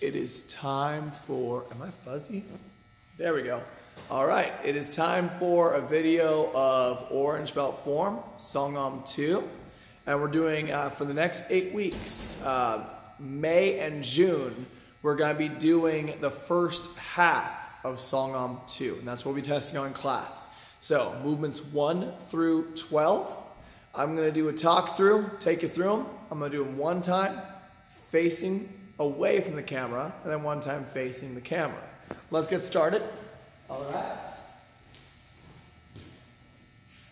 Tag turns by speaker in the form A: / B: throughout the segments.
A: it is time for, am I fuzzy? There we go. All right, it is time for a video of Orange Belt Form, Songahm 2. And we're doing, uh, for the next eight weeks, uh, May and June, we're gonna be doing the first half of Songahm 2. And that's what we'll be testing on class. So movements one through 12. I'm gonna do a talk through, take you through them. I'm gonna do them one time, facing away from the camera, and then one time facing the camera. Let's get started. All right.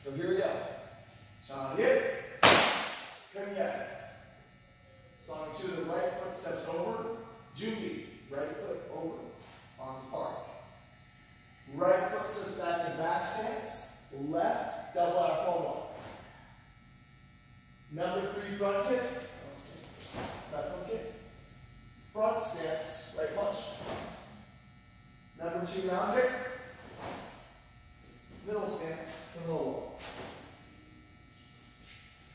A: So here we go here. Come get. Song two, the right foot steps over. Judy, right foot over on the park. Right foot steps back to back stance. Left, double out full walk. Number three, front kick. Back front kick. Front stance, right punch. Number two, round kick. Middle stance, to wall.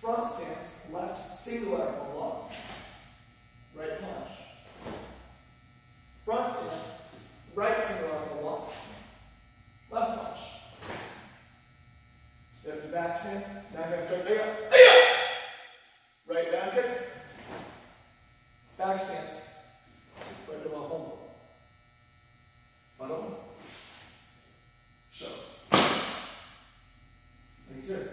A: Front stance, left single arm full block. Right punch. Front stance, right single arm full block. Left punch. Step to back stance. Now gonna start there. Right down kick. Back stance. Right to my home. Follow. Show. Thank you, sir.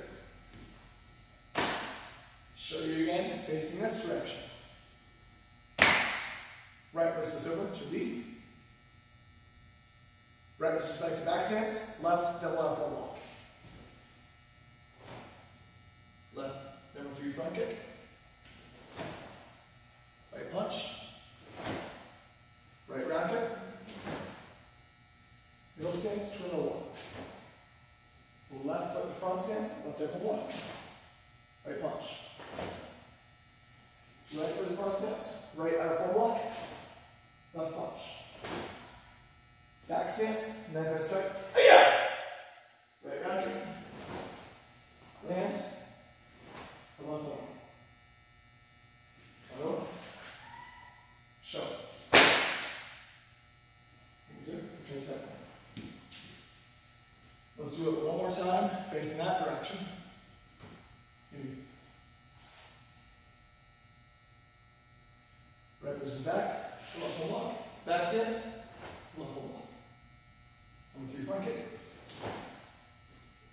A: Show you again, facing this direction. Right wrist is over to lead. Right wrist is back to back stance. Left double out full walk. Left number three front kick. Right punch. Right round kick. Middle stance, turn the. Left foot front stance, left different walk. Right punch. Right foot to front stance, right out full walk. Left punch. Back stance, and then gonna. Right round kick. Land. The left arm. Hello. Show. Easy. Change that one. Let's do it one more time, facing that direction. Right is back, left full lock. Back stance, left full lock. Number three front kick.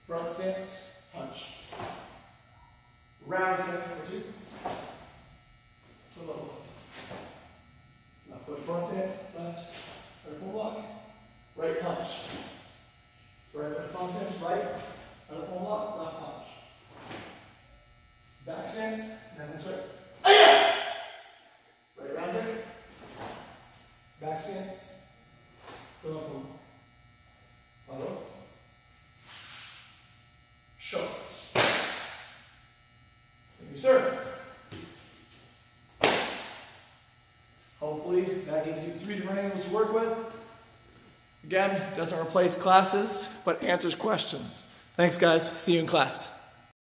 A: Front stance, punch. Round kick, number two. To the level. Left foot front stance, left, right full block. Right punch. Right foot front stance, right, right full block, left punch. Back stance, and then this right. Right round kick. Back stance. To the full. Follow. Show. Thank you, sir. Hopefully that gives you three different angles to work with. Again, doesn't replace classes, but answers questions. Thanks, guys. See you in class.